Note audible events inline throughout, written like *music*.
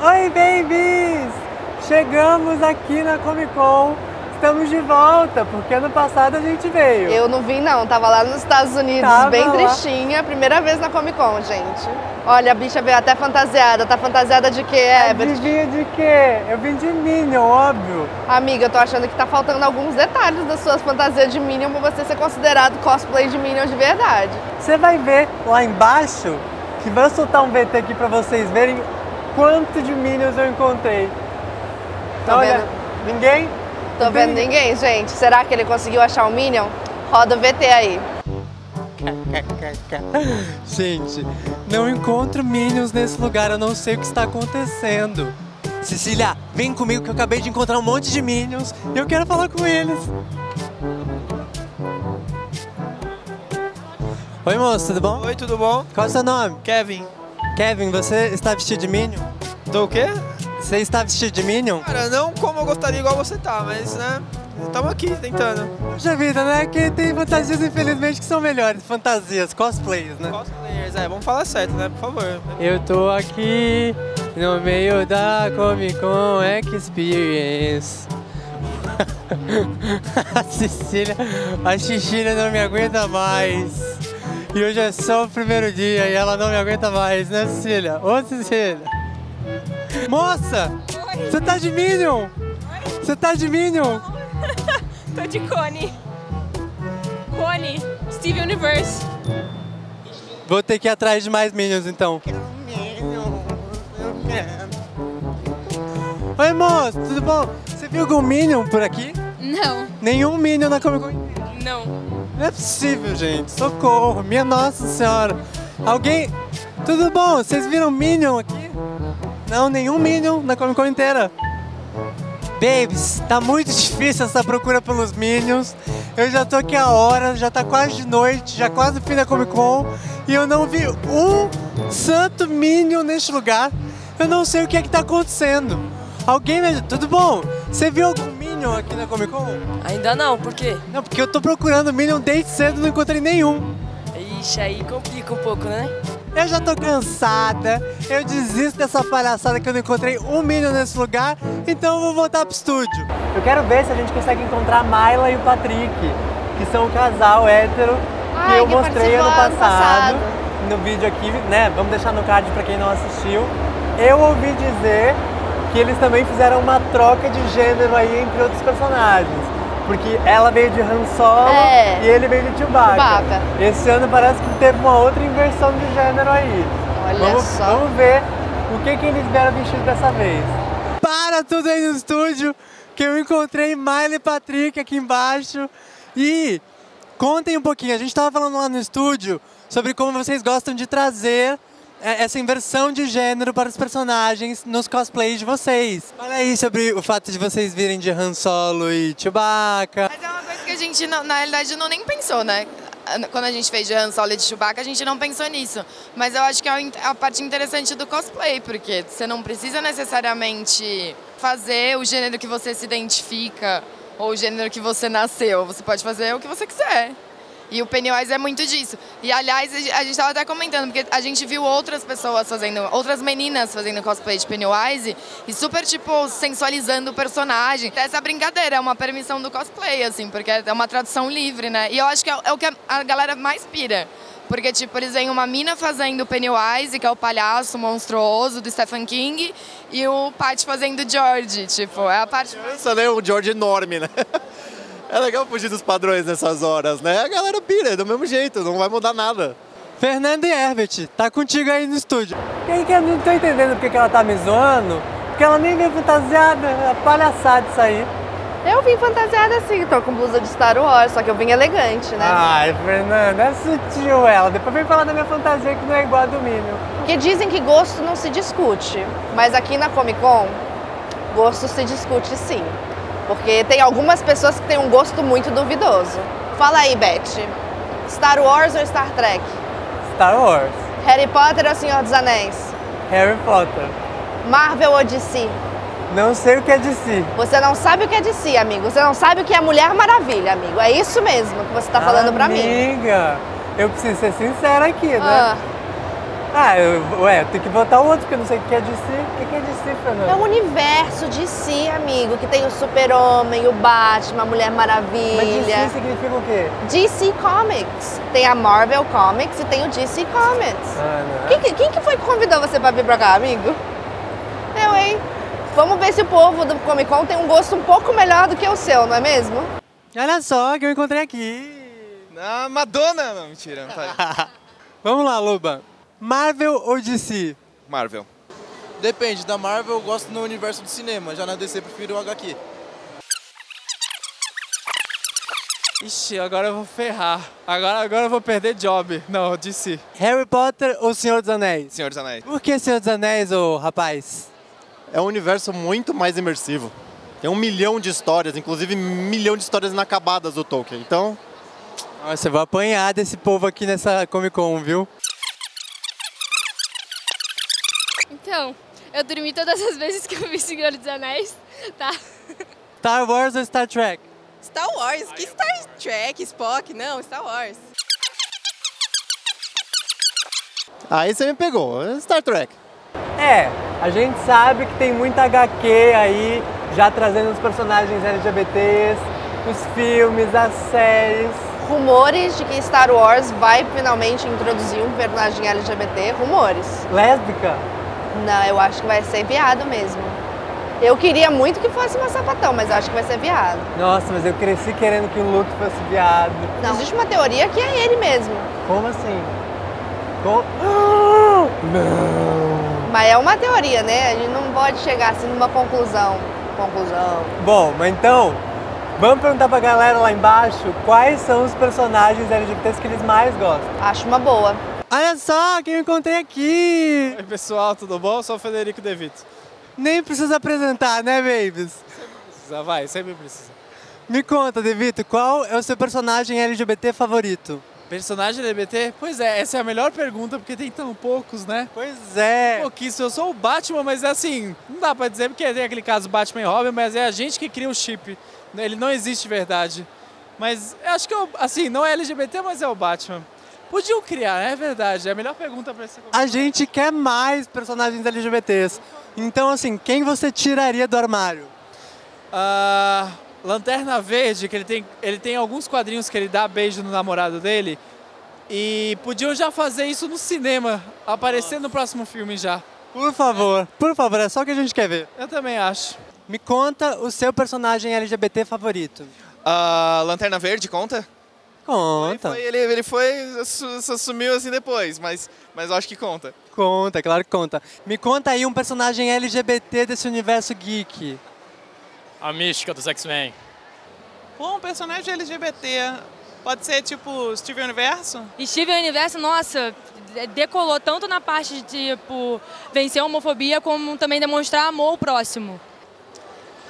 Oi, babies! Chegamos aqui na Comic Con. Estamos de volta, porque ano passado a gente veio. Eu não vim não, tava lá nos Estados Unidos, Tava bem lá. tristinha, primeira vez na Comic Con, gente. Olha, a bicha veio até fantasiada, tá fantasiada de quê, Ebert? Adivinha de quê? Eu vim de Minion, óbvio. Amiga, eu tô achando que tá faltando alguns detalhes das suas fantasias de Minion pra você ser considerado cosplay de Minion de verdade. Você vai ver lá embaixo que vai soltar um VT aqui pra vocês verem quanto de Minions eu encontrei. Tô olha, vendo. ninguém? Tô vendo ninguém, gente. Será que ele conseguiu achar o Minion? Roda o VT aí. Gente, não encontro Minions nesse lugar, eu não sei o que está acontecendo. Cecília, vem comigo que eu acabei de encontrar um monte de Minions e eu quero falar com eles. Oi moço, tudo bom? Oi, tudo bom? Qual é o seu nome? Kevin. Kevin, você está vestido de Minion? Tô o quê? Você está vestido de Minion? Cara, não como eu gostaria igual você tá, mas né, estamos aqui tentando. Puxa vida, né? Que tem fantasias, infelizmente, que são melhores. Fantasias, cosplays, né? Cosplayers, é, vamos falar certo, né, por favor. Eu tô aqui no meio da Comic Con Experience. *laughs* a Cecília, a Xixilha não me aguenta mais. E hoje é só o primeiro dia e ela não me aguenta mais, né, Cecília? Ô, Cecília. Moça! Você tá de Minion? Você tá de Minion? *laughs* Tô de Cone. Cone, Steve Universe. Vou ter que ir atrás de mais Minions então. Oi, moço, tudo bom? Você viu algum Minion por aqui? Não, Nenhum Minion na Comic Con. não. Não é possível, gente. Socorro, minha nossa senhora. Alguém. Tudo bom? Vocês viram Minion aqui? Não, nenhum Minion na Comic Con inteira. Babies, tá muito difícil essa procura pelos Minions. Eu já tô aqui há horas, já tá quase de noite, já quase o fim da Comic Con. E eu não vi um santo Minion neste lugar. Eu não sei o que é que tá acontecendo. Alguém me? Tudo bom? Você viu algum Minion aqui na Comic Con? Ainda não, por quê? Não, porque eu tô procurando Minion desde cedo e não encontrei nenhum. Ixi, aí complica um pouco, né? Eu já tô cansada, eu desisto dessa palhaçada que eu não encontrei um Minion nesse lugar, então eu vou voltar pro estúdio. Eu quero ver se a gente consegue encontrar a Myla e o Patrick, que são o casal hétero que Ai, eu que mostrei ano passado, passado. no vídeo aqui, né? Vamos deixar no card pra quem não assistiu. Eu ouvi dizer que eles também fizeram uma troca de gênero aí entre outros personagens. Porque ela veio de Han Solo É. e ele veio de Chewbacca. Chewbacca. Esse ano parece que teve uma outra inversão de gênero aí. Olha vamos, só. vamos ver o que, que eles vieram vestido dessa vez. Para tudo aí no estúdio, que eu encontrei Miley e Patrick aqui embaixo. E contem um pouquinho, a gente estava falando lá no estúdio sobre como vocês gostam de trazer essa inversão de gênero para os personagens nos cosplays de vocês. Fala aí sobre o fato de vocês virem de Han Solo e Chewbacca. Mas é uma coisa que a gente, na realidade, não nem pensou, né? Quando a gente fez de Han Solo e de Chewbacca, a gente não pensou nisso. Mas eu acho que é a parte interessante do cosplay, porque você não precisa necessariamente fazer o gênero que você se identifica ou o gênero que você nasceu. Você pode fazer o que você quiser. E o Pennywise é muito disso. E aliás, a gente estava até comentando, porque a gente viu outras pessoas fazendo, outras meninas fazendo cosplay de Pennywise e super, tipo, sensualizando o personagem. Essa brincadeira é uma permissão do cosplay, assim, porque é uma tradução livre, né? E eu acho que é, é o que a, galera mais pira. Porque, tipo, eles veem uma mina fazendo Pennywise, que é o palhaço monstruoso do Stephen King, e o Pat fazendo George, tipo, é a parte... Essa, né? O George enorme, né? *laughs* É legal fugir dos padrões nessas horas, né? A galera pira, é do mesmo jeito, não vai mudar nada. Fernanda e Herbert, tá contigo aí no estúdio. Quem que eu não tô entendendo porque que ela tá me zoando? Porque ela nem veio fantasiada, é palhaçada isso aí. Eu vim fantasiada assim, tô com blusa de Star Wars, só que eu vim elegante, né? Ai, Fernanda, é sutil ela. Depois vem falar da minha fantasia que não é igual a do Minion. Porque dizem que gosto não se discute, mas aqui na Comic Con, gosto se discute sim. Porque tem algumas pessoas que têm um gosto muito duvidoso. Fala aí, Beth. Star Wars ou Star Trek? Star Wars, Harry Potter ou Senhor dos Anéis? Harry Potter. Marvel ou DC? Não sei o que é de si. Você não sabe o que é DC, amigo. Você não sabe o que é Mulher Maravilha, amigo. É isso mesmo que você tá falando pra mim. Amiga, eu preciso ser sincera aqui, né? Ah, Ah, eu, ué, tem que votar o outro, porque eu não sei o que é DC. O que é DC, É Fernando? o universo de si, amigo, que tem o Super-Homem, o Batman, a Mulher Mas Maravilha. DC significa o quê? DC Comics. Tem a Marvel Comics e tem o DC Comics. Ah, não é? Quem, que- quem que foi que convidou você pra vir pra cá, amigo? Eu, hein? Vamos ver se o povo do Comic Con tem um gosto um pouco melhor do que o seu, não é mesmo? Olha só que eu encontrei aqui. Na Madonna! Não, mentira, não tá. *laughs* Vamos lá, Luba. Marvel ou DC? Marvel. Depende, da Marvel eu gosto no universo do cinema, já na DC eu prefiro o HQ. Ixi, agora eu vou ferrar. Agora, agora eu vou perder job. Não, DC. Harry Potter ou Senhor dos Anéis? Senhor dos Anéis. Por que Senhor dos Anéis, ô rapaz? É um universo muito mais imersivo. Tem um milhão de histórias, inclusive um milhão de histórias inacabadas do Tolkien. Então, Nossa, eu vou apanhar desse povo aqui nessa Comic Con, viu? Então, eu dormi todas as vezes que eu vi Senhor dos Anéis, tá? Star Wars ou Star Trek? Star Wars, que Star Trek, Spock, não, Star Wars. aí você me pegou. Star Trek. É, a gente sabe que tem muita HQ aí, já trazendo os personagens LGBTs, os filmes, as séries. Rumores de que Star Wars vai finalmente introduzir um personagem LGBT. Rumores. Lésbica? Não, eu acho que vai ser viado mesmo. Eu queria muito que fosse uma sapatão, mas eu acho que vai ser viado. Nossa, mas eu cresci querendo que o Luke fosse viado. Não, existe uma teoria que é ele mesmo. Como assim? Com... Não. Mas é uma teoria, né? A gente não pode chegar assim numa conclusão. Conclusão. Bom, mas então, vamos perguntar pra galera lá embaixo quais são os personagens LGBTs que eles mais gostam. Acho uma boa. Olha só quem eu encontrei aqui! Oi, pessoal, tudo bom? Eu sou o Federico De Vito. Nem precisa apresentar, né, babies? Precisa, vai, sempre precisa. Me conta, Devito, qual é o seu personagem LGBT favorito? Personagem LGBT? Pois é, essa é a melhor pergunta, porque tem tão poucos, né? Pois é. Pouquíssimo. Eu sou o Batman, mas é assim, não dá pra dizer, porque tem aquele caso Batman e Robin, mas é a gente que cria o chip. Ele não existe de verdade. Mas eu acho que, eu, assim, não é LGBT, mas é o Batman. Podiam criar, é verdade. É a melhor pergunta pra esse A gente quer mais personagens LGBTs. Então, assim, quem você tiraria do armário? Ah, Lanterna Verde, que ele tem, ele tem alguns quadrinhos que ele dá beijo no namorado dele. E podiam já fazer isso no cinema, aparecer no próximo filme já. Por favor, por favor, é só o que a gente quer ver. Eu também acho. Me conta o seu personagem LGBT favorito. Ah, Lanterna Verde, conta? Conta. Foi- ele, ele foi, assumiu assim depois, mas, mas eu acho que conta. Conta, claro que conta. Me conta aí um personagem LGBT desse universo geek. A mística dos X-Men. Pô, um personagem LGBT. Pode ser tipo Steven Universo? Steven Universo, nossa, decolou tanto na parte de, tipo, vencer a homofobia, como também demonstrar amor ao próximo.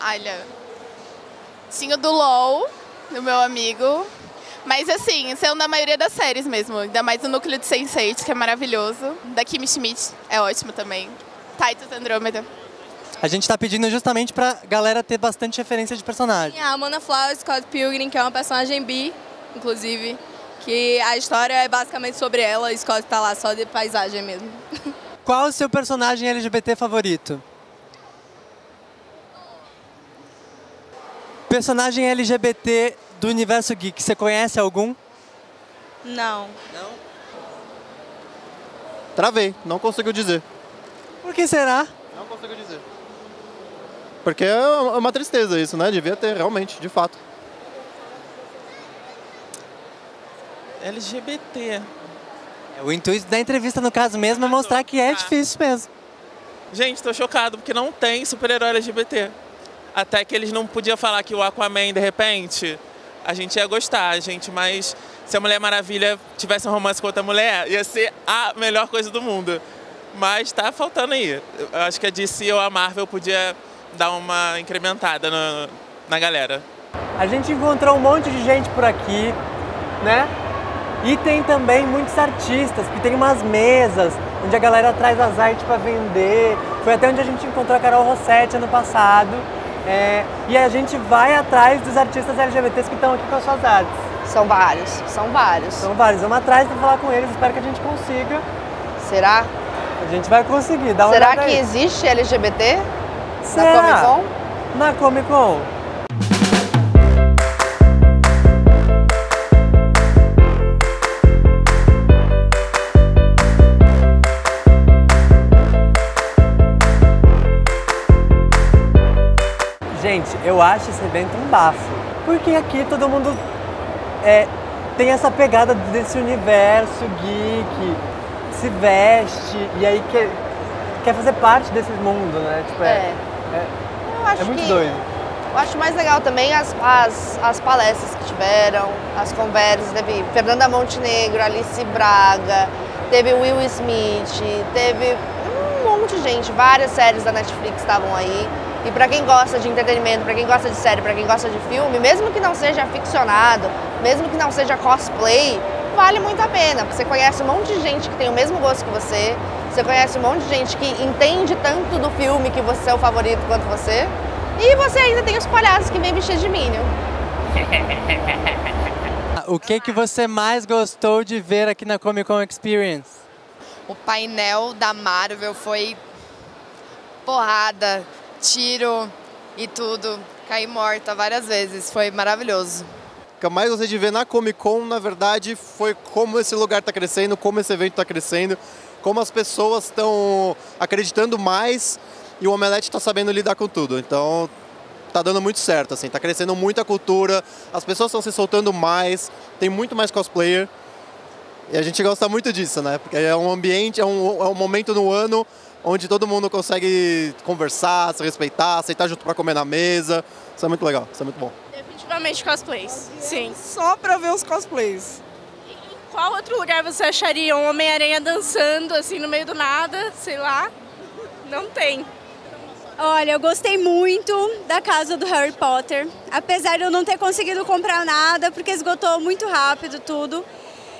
Olha, tinha o do LOL, do meu amigo. Mas assim, são da maioria das séries mesmo. Ainda mais o núcleo de Sense8, que é maravilhoso. Da Kimi Schmidt, é ótimo também. Titus Andromeda. A gente tá pedindo justamente pra galera ter bastante referência de personagem. Tem a Amanda Flowers, Scott Pilgrim, que é uma personagem bi, inclusive. Que a história é basicamente sobre ela e Scott tá lá só de paisagem mesmo. *laughs* Qual o seu personagem LGBT favorito? Personagem LGBT do universo geek, você conhece algum? Não. Travei, não consigo dizer. Por que será? Não consigo dizer. Porque é uma tristeza isso, né? Devia ter, realmente, de fato. LGBT. É, O intuito da entrevista, no caso mesmo, é mostrar que é difícil mesmo. Gente, tô chocado porque não tem super-herói LGBT. Até que eles não podiam falar que o Aquaman, de repente, a gente ia gostar, gente, mas se a Mulher Maravilha tivesse um romance com outra mulher, ia ser a melhor coisa do mundo. Mas tá faltando aí. Eu acho que a DC ou a Marvel podia dar uma incrementada no- na galera. A gente encontrou um monte de gente por aqui, né? E tem também muitos artistas, porque tem umas mesas onde a galera traz as artes para vender. Foi até onde a gente encontrou a Carol Rossetti ano passado. É, e a gente vai atrás dos artistas LGBTs que estão aqui com as suas artes. São vários, são vários. São vários. Vamos atrás para falar com eles, espero que a gente consiga. Será? A gente vai conseguir, dá uma Será que aí. existe LGBT Será? na Comic Con? Na Comic Con. Gente, eu acho esse evento um bafo. Porque aqui todo mundo é, tem essa pegada desse universo geek, se veste e aí quer, quer fazer parte desse mundo, né? Tipo, é, é, acho é muito que- doido. Eu acho mais legal também as, as, as palestras que tiveram, as conversas. Teve Fernanda Montenegro, Alice Braga, teve Will Smith, teve um monte de gente. Várias séries da Netflix estavam aí. E pra quem gosta de entretenimento, pra quem gosta de série, pra quem gosta de filme, mesmo que não seja ficcionado, mesmo que não seja cosplay, vale muito a pena. Porque você conhece um monte de gente que tem o mesmo gosto que você, você conhece um monte de gente que entende tanto do filme que você é o favorito quanto você. E você ainda tem os palhaços que vêm vestir de Minion. *laughs* O que, que você mais gostou de ver aqui na Comic Con Experience? O painel da Marvel foi porrada, tiro e tudo. Caí morta várias vezes. Foi maravilhoso. O que mais gostei de ver na Comic Con, na verdade, foi como esse lugar está crescendo, como esse evento está crescendo, como as pessoas estão acreditando mais e o Omelete está sabendo lidar com tudo. Então, tá dando muito certo, assim, tá crescendo muito a cultura, as pessoas estão se soltando mais, tem muito mais cosplayer. E a gente gosta muito disso, né? Porque é um ambiente, é um, é um momento no ano onde todo mundo consegue conversar, se respeitar, aceitar junto para comer na mesa. Isso é muito legal, isso é muito bom. Definitivamente cosplays. Sim. Só pra ver os cosplays. Qual outro lugar você acharia um Homem-Aranha dançando assim no meio do nada? Sei lá. Não tem. Olha, eu gostei muito da casa do Harry Potter, apesar de eu não ter conseguido comprar nada, porque esgotou muito rápido tudo.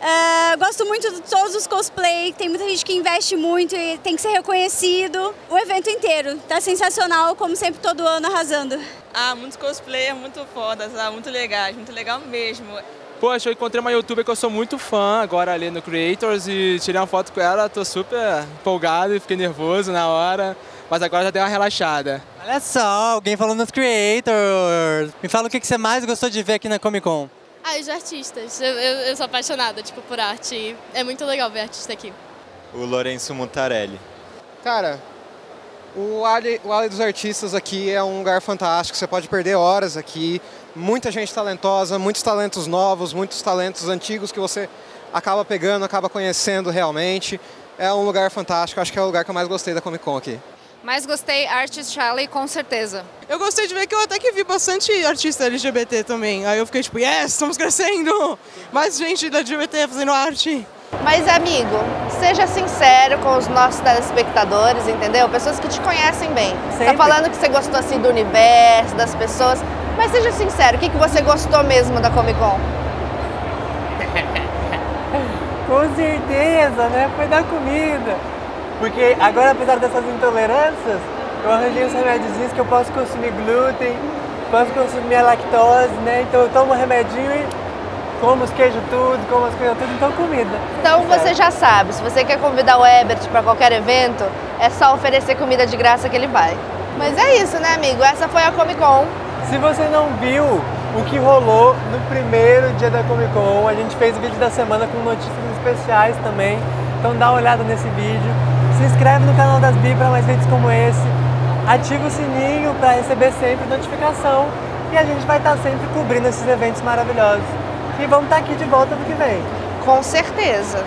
Ah, gosto muito de todos os cosplay, tem muita gente que investe muito e tem que ser reconhecido. O evento inteiro tá sensacional, como sempre, todo ano arrasando. Ah, muitos cosplayers muito fodas, ah, muito legais, muito legal mesmo. Poxa, eu encontrei uma youtuber que eu sou muito fã agora ali no Creators e tirei uma foto com ela, tô super empolgado e fiquei nervoso na hora, mas agora já dei uma relaxada. Olha só, alguém falou nos creators. Me fala o que que você mais gostou de ver aqui na Comic Con. Ah, os artistas. Eu, eu, eu sou apaixonada, tipo, por arte. e É muito legal ver artista aqui. O Lourenço Mutarelli. Cara, o Alley, o Alley dos Artistas aqui é um lugar fantástico, você pode perder horas aqui. Muita gente talentosa, muitos talentos novos, muitos talentos antigos que você acaba pegando, acaba conhecendo realmente. É um lugar fantástico, acho que é o lugar que eu mais gostei da Comic Con aqui. Mas gostei Artist Alley com certeza. Eu gostei de ver que eu até que vi bastante artista LGBT também. Aí eu fiquei tipo, yes, estamos crescendo! Mais gente da LGBT fazendo arte. Mas, amigo, seja sincero com os nossos telespectadores, entendeu? Pessoas que te conhecem bem. Tá Sempre. falando que você gostou assim do universo, das pessoas. Mas seja sincero, o que, que você gostou mesmo da Comic Con? *laughs* Com certeza, né? Foi da comida. Porque agora, apesar dessas intolerâncias, eu arranjei uns remédios que eu posso consumir glúten, posso consumir a lactose, né? Então eu tomo remedinho e como os queijos tudo, como as coisas tudo, então comida. Então você já sabe, se você quer convidar o Ebert para qualquer evento, é só oferecer comida de graça que ele vai. Mas é isso, né, amigo? Essa foi a Comic Con. Se você não viu o que rolou no primeiro dia da Comic Con, a gente fez o vídeo da semana com notícias especiais também. Então dá uma olhada nesse vídeo. Se inscreve no canal das Bi para mais vídeos como esse. Ativa o sininho para receber sempre notificação. E a gente vai estar sempre cobrindo esses eventos maravilhosos. E vamos estar aqui de volta no que vem. Com certeza.